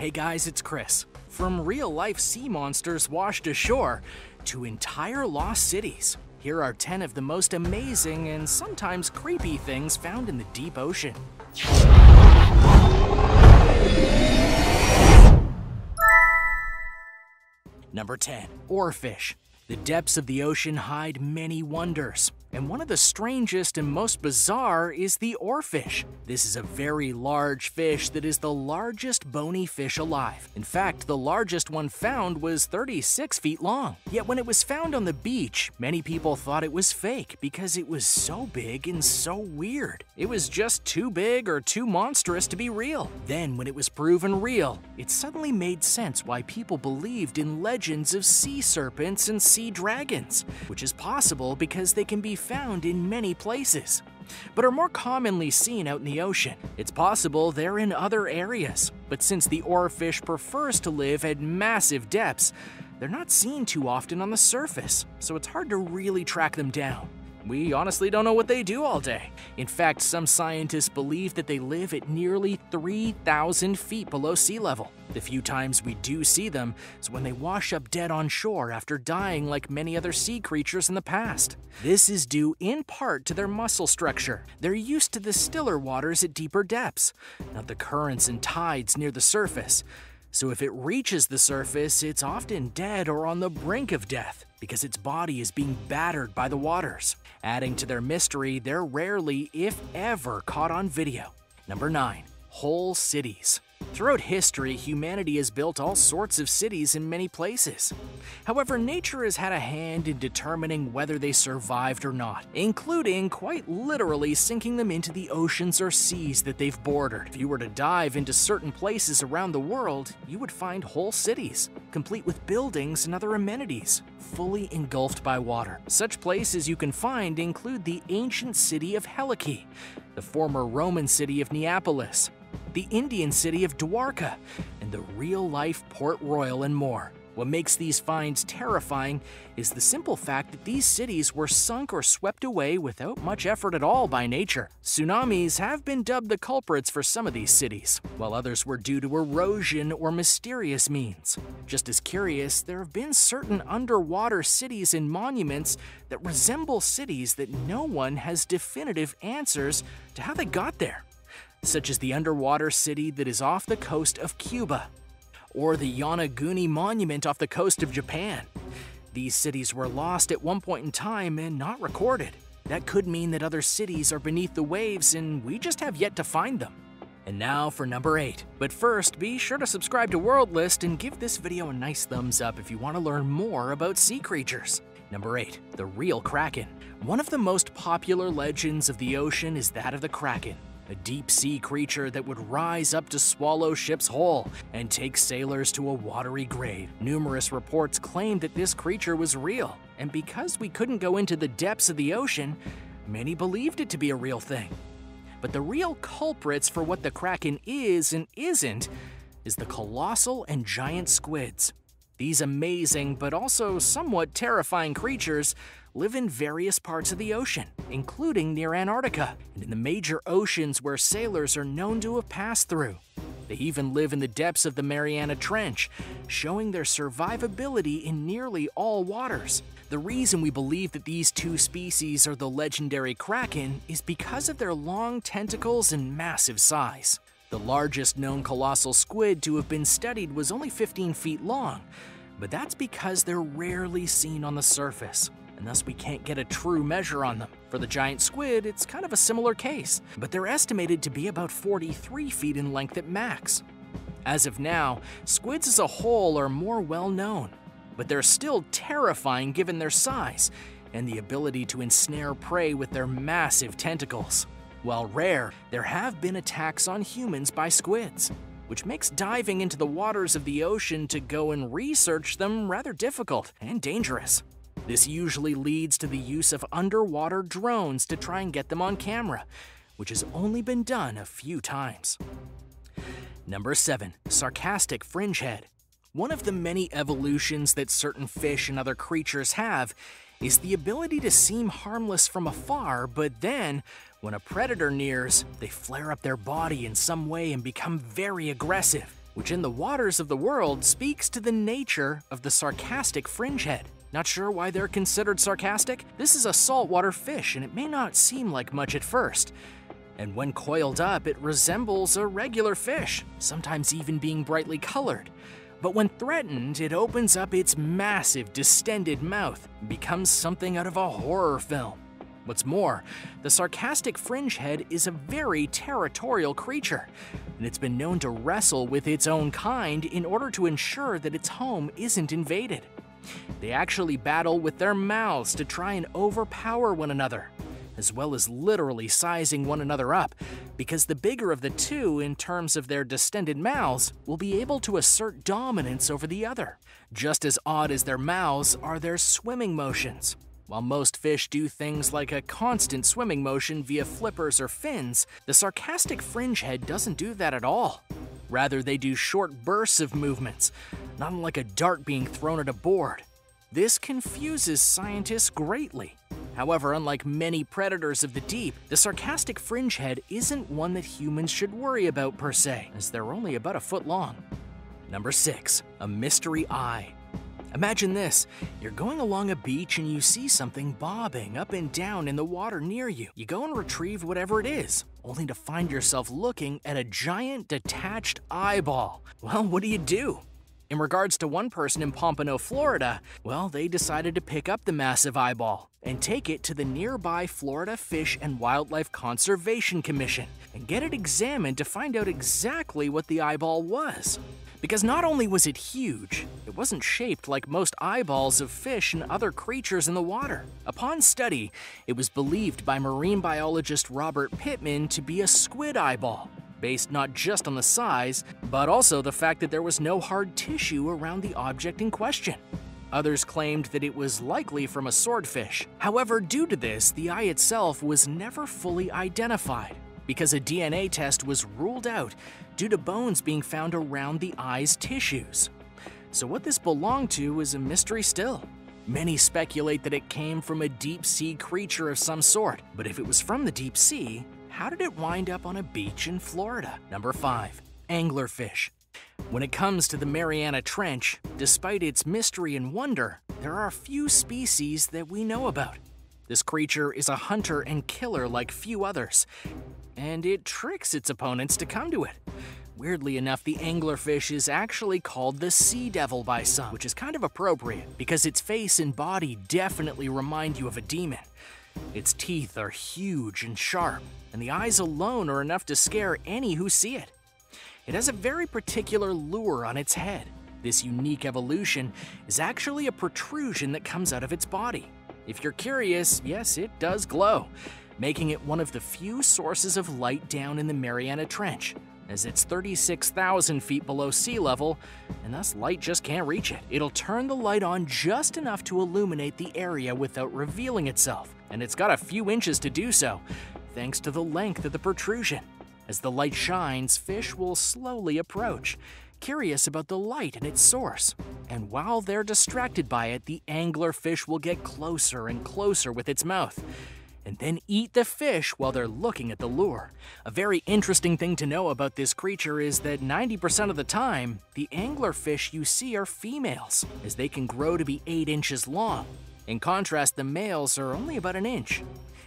Hey guys, it's Chris. From real life sea monsters washed ashore to entire lost cities, here are 10 of the most amazing and sometimes creepy things found in the deep ocean. Number 10. Oarfish. The depths of the ocean hide many wonders, and one of the strangest and most bizarre is the oarfish. This is a very large fish that is the largest bony fish alive. In fact, the largest one found was 36 feet long. Yet when it was found on the beach, many people thought it was fake because it was so big and so weird. It was just too big or too monstrous to be real. Then, when it was proven real, it suddenly made sense why people believed in legends of sea serpents and sea dragons, which is possible because they can be found in many places, but are more commonly seen out in the ocean. It's possible they're in other areas, but since the oarfish prefers to live at massive depths, they're not seen too often on the surface, so it's hard to really track them down. We honestly don't know what they do all day. In fact, some scientists believe that they live at nearly 3,000 feet below sea level. The few times we do see them is when they wash up dead on shore after dying like many other sea creatures in the past. This is due in part to their muscle structure. They're used to the stiller waters at deeper depths, not the currents and tides near the surface. So if it reaches the surface, it's often dead or on the brink of death because its body is being battered by the waters. Adding to their mystery, they're rarely, if ever, caught on video. Number 9. Whole cities. Throughout history, humanity has built all sorts of cities in many places. However, nature has had a hand in determining whether they survived or not, including quite literally sinking them into the oceans or seas that they've bordered. If you were to dive into certain places around the world, you would find whole cities, complete with buildings and other amenities, fully engulfed by water. Such places you can find include the ancient city of Helike, the former Roman city of Neapolis, the Indian city of Dwarka, and the real life Port Royal, and more. What makes these finds terrifying is the simple fact that these cities were sunk or swept away without much effort at all by nature. Tsunamis have been dubbed the culprits for some of these cities, while others were due to erosion or mysterious means. Just as curious, there have been certain underwater cities and monuments that resemble cities that no one has definitive answers to how they got there such as the underwater city that is off the coast of Cuba, or the Yonaguni Monument off the coast of Japan. These cities were lost at one point in time and not recorded. That could mean that other cities are beneath the waves and we just have yet to find them. And now for number 8. But first, be sure to subscribe to World List and give this video a nice thumbs up if you want to learn more about sea creatures. Number 8. The Real Kraken. One of the most popular legends of the ocean is that of the Kraken a deep sea creature that would rise up to swallow ships whole and take sailors to a watery grave. Numerous reports claimed that this creature was real, and because we couldn't go into the depths of the ocean, many believed it to be a real thing. But the real culprits for what the Kraken is and isn't is the colossal and giant squids. These amazing but also somewhat terrifying creatures live in various parts of the ocean, including near Antarctica and in the major oceans where sailors are known to have passed through. They even live in the depths of the Mariana Trench, showing their survivability in nearly all waters. The reason we believe that these two species are the legendary kraken is because of their long tentacles and massive size. The largest known colossal squid to have been studied was only 15 feet long, but that's because they're rarely seen on the surface and thus we can't get a true measure on them. For the giant squid, it's kind of a similar case, but they're estimated to be about 43 feet in length at max. As of now, squids as a whole are more well known, but they're still terrifying given their size and the ability to ensnare prey with their massive tentacles. While rare, there have been attacks on humans by squids, which makes diving into the waters of the ocean to go and research them rather difficult and dangerous. This usually leads to the use of underwater drones to try and get them on camera, which has only been done a few times. Number 7. Sarcastic Fringehead One of the many evolutions that certain fish and other creatures have is the ability to seem harmless from afar, but then, when a predator nears, they flare up their body in some way and become very aggressive. which in the waters of the world speaks to the nature of the sarcastic fringehead. Not sure why they're considered sarcastic? This is a saltwater fish, and it may not seem like much at first. And when coiled up, it resembles a regular fish, sometimes even being brightly colored. But when threatened, it opens up its massive, distended mouth and becomes something out of a horror film. What's more, the sarcastic fringehead is a very territorial creature, and it's been known to wrestle with its own kind in order to ensure that its home isn't invaded. They actually battle with their mouths to try and overpower one another, as well as literally sizing one another up, because the bigger of the two in terms of their distended mouths will be able to assert dominance over the other. Just as odd as their mouths are their swimming motions. While most fish do things like a constant swimming motion via flippers or fins, the sarcastic fringehead doesn't do that at all. Rather, they do short bursts of movements, not unlike a dart being thrown at a board. This confuses scientists greatly. However, unlike many predators of the deep, the sarcastic fringehead isn't one that humans should worry about per se, as they're only about a foot long. Number 6. A mystery eye. Imagine this you're going along a beach and you see something bobbing up and down in the water near you. You go and retrieve whatever it is, only to find yourself looking at a giant detached eyeball. Well, what do you do? In regards to one person in Pompano, Florida, well, they decided to pick up the massive eyeball and take it to the nearby Florida Fish and Wildlife Conservation Commission and get it examined to find out exactly what the eyeball was. Because not only was it huge, it wasn't shaped like most eyeballs of fish and other creatures in the water. Upon study, it was believed by marine biologist Robert Pitman to be a squid eyeball, based not just on the size, but also the fact that there was no hard tissue around the object in question. Others claimed that it was likely from a swordfish. However, due to this, the eye itself was never fully identified because a DNA test was ruled out due to bones being found around the eye's tissues. So, what this belonged to is a mystery still. Many speculate that it came from a deep sea creature of some sort, but if it was from the deep sea, how did it wind up on a beach in Florida? Number 5. Anglerfish. When it comes to the Mariana Trench, despite its mystery and wonder, there are few species that we know about. This creature is a hunter and killer like few others, and it tricks its opponents to come to it. Weirdly enough, the anglerfish is actually called the sea devil by some, which is kind of appropriate because its face and body definitely remind you of a demon. Its teeth are huge and sharp, and the eyes alone are enough to scare any who see it. It has a very particular lure on its head. This unique evolution is actually a protrusion that comes out of its body. If you're curious, yes, it does glow making it one of the few sources of light down in the Mariana Trench, as it's 36,000 feet below sea level, and thus light just can't reach it. It'll turn the light on just enough to illuminate the area without revealing itself, and it's got a few inches to do so, thanks to the length of the protrusion. As the light shines, fish will slowly approach, curious about the light and its source. And while they're distracted by it, the angler fish will get closer and closer with its mouth and then eat the fish while they're looking at the lure. A very interesting thing to know about this creature is that 90% of the time, the anglerfish you see are females, as they can grow to be 8 inches long. In contrast, the males are only about an inch.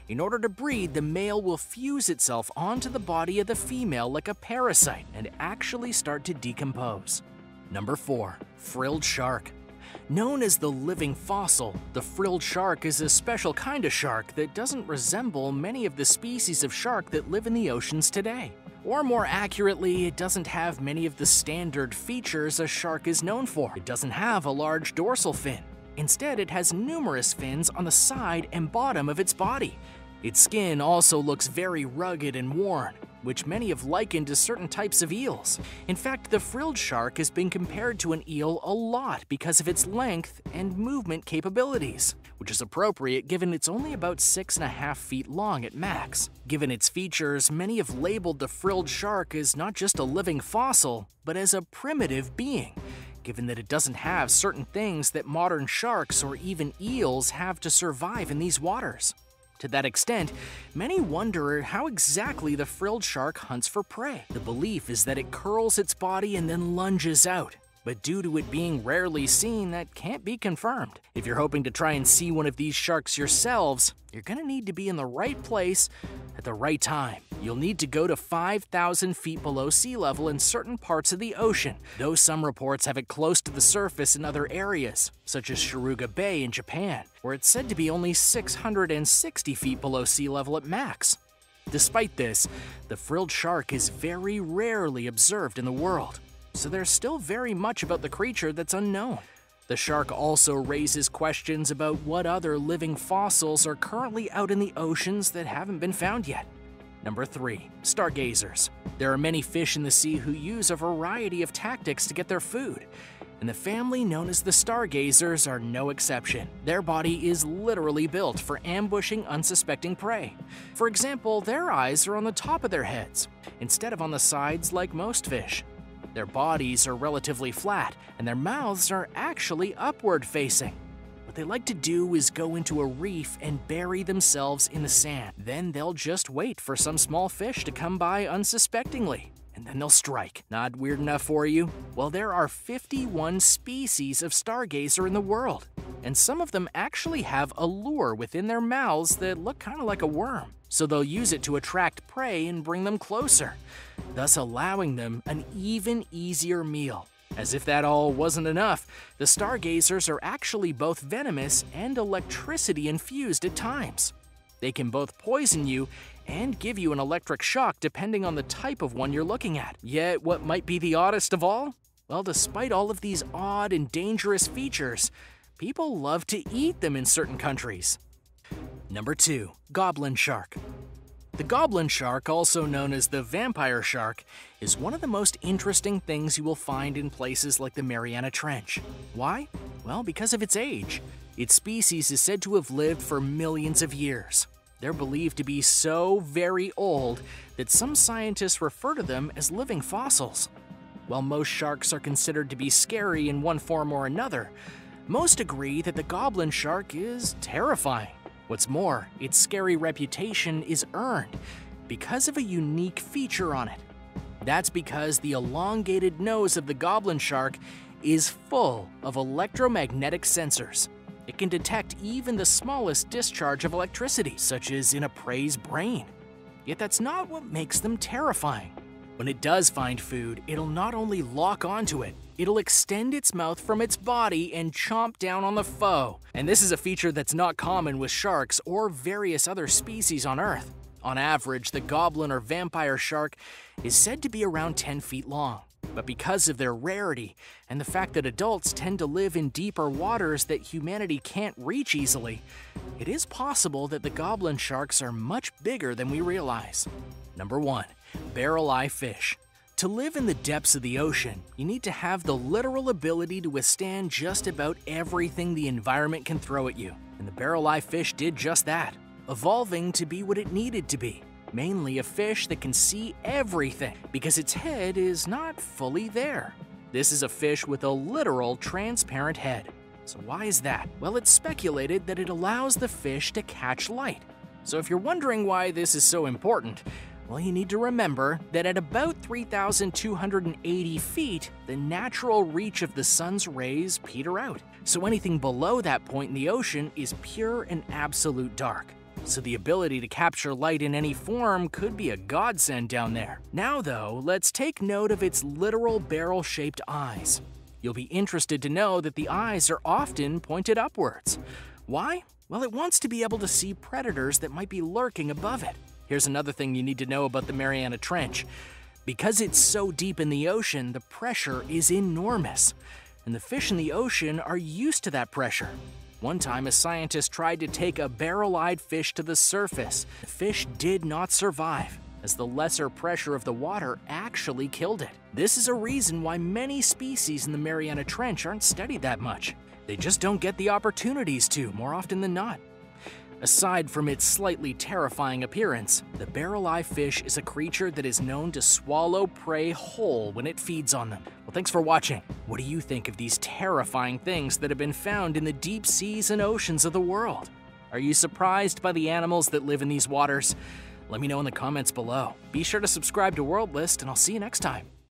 In order to breed, the male will fuse itself onto the body of the female like a parasite and actually start to decompose. Number 4. Frilled Shark Known as the living fossil, the frilled shark is a special kind of shark that doesn't resemble many of the species of shark that live in the oceans today. Or more accurately, it doesn't have many of the standard features a shark is known for. It doesn't have a large dorsal fin. Instead, it has numerous fins on the side and bottom of its body. Its skin also looks very rugged and worn, which many have likened to certain types of eels. In fact, the frilled shark has been compared to an eel a lot because of its length and movement capabilities, which is appropriate given it's only about six and a half feet long at max. Given its features, many have labeled the frilled shark as not just a living fossil, but as a primitive being given that it doesn't have certain things that modern sharks or even eels have to survive in these waters. To that extent, many wonder how exactly the frilled shark hunts for prey. The belief is that it curls its body and then lunges out, but due to it being rarely seen, that can't be confirmed. If you're hoping to try and see one of these sharks yourselves, you're gonna need to be in the right place at the right time. You'll need to go to 5,000 feet below sea level in certain parts of the ocean, though some reports have it close to the surface in other areas, such as Suruga Bay in Japan, where it's said to be only 660 feet below sea level at max. Despite this, the frilled shark is very rarely observed in the world so there's still very much about the creature that's unknown. The shark also raises questions about what other living fossils are currently out in the oceans that haven't been found yet. Number 3. Stargazers. There are many fish in the sea who use a variety of tactics to get their food, and the family known as the stargazers are no exception. Their body is literally built for ambushing unsuspecting prey. For example, their eyes are on the top of their heads, instead of on the sides like most fish. Their bodies are relatively flat, and their mouths are actually upward facing. What they like to do is go into a reef and bury themselves in the sand. Then they'll just wait for some small fish to come by unsuspectingly, and then they'll strike. Not weird enough for you? Well, there are 51 species of stargazer in the world, and some of them actually have a lure within their mouths that look kind of like a worm so they'll use it to attract prey and bring them closer, thus allowing them an even easier meal. As if that all wasn't enough, the stargazers are actually both venomous and electricity infused at times. They can both poison you and give you an electric shock depending on the type of one you're looking at. Yet, what might be the oddest of all? Well, despite all of these odd and dangerous features, people love to eat them in certain countries. Number 2. Goblin Shark The goblin shark, also known as the vampire shark, is one of the most interesting things you will find in places like the Mariana Trench. Why? Well, because of its age. Its species is said to have lived for millions of years. They're believed to be so very old that some scientists refer to them as living fossils. While most sharks are considered to be scary in one form or another, most agree that the goblin shark is terrifying. What's more, its scary reputation is earned because of a unique feature on it. That's because the elongated nose of the goblin shark is full of electromagnetic sensors. It can detect even the smallest discharge of electricity, such as in a prey's brain. Yet that's not what makes them terrifying. When it does find food, it'll not only lock onto it, it'll extend its mouth from its body and chomp down on the foe. And this is a feature that's not common with sharks or various other species on Earth. On average, the goblin or vampire shark is said to be around 10 feet long. But because of their rarity and the fact that adults tend to live in deeper waters that humanity can't reach easily, it is possible that the goblin sharks are much bigger than we realize. Number 1 barrel eye fish. To live in the depths of the ocean, you need to have the literal ability to withstand just about everything the environment can throw at you. And the barrel eye fish did just that, evolving to be what it needed to be mainly a fish that can see everything because its head is not fully there. This is a fish with a literal transparent head. So, why is that? Well, it's speculated that it allows the fish to catch light. So, if you're wondering why this is so important, well, you need to remember that at about 3,280 feet, the natural reach of the sun's rays peter out. So anything below that point in the ocean is pure and absolute dark. So the ability to capture light in any form could be a godsend down there. Now though, let's take note of its literal barrel-shaped eyes. You'll be interested to know that the eyes are often pointed upwards. Why? Well, it wants to be able to see predators that might be lurking above it. Here's another thing you need to know about the Mariana Trench. Because it's so deep in the ocean, the pressure is enormous, and the fish in the ocean are used to that pressure. One time, a scientist tried to take a barrel eyed fish to the surface. The fish did not survive, as the lesser pressure of the water actually killed it. This is a reason why many species in the Mariana Trench aren't studied that much. They just don't get the opportunities to more often than not. Aside from its slightly terrifying appearance, the barrel eye fish is a creature that is known to swallow prey whole when it feeds on them. Well, thanks for watching. What do you think of these terrifying things that have been found in the deep seas and oceans of the world? Are you surprised by the animals that live in these waters? Let me know in the comments below. Be sure to subscribe to World List, and I'll see you next time.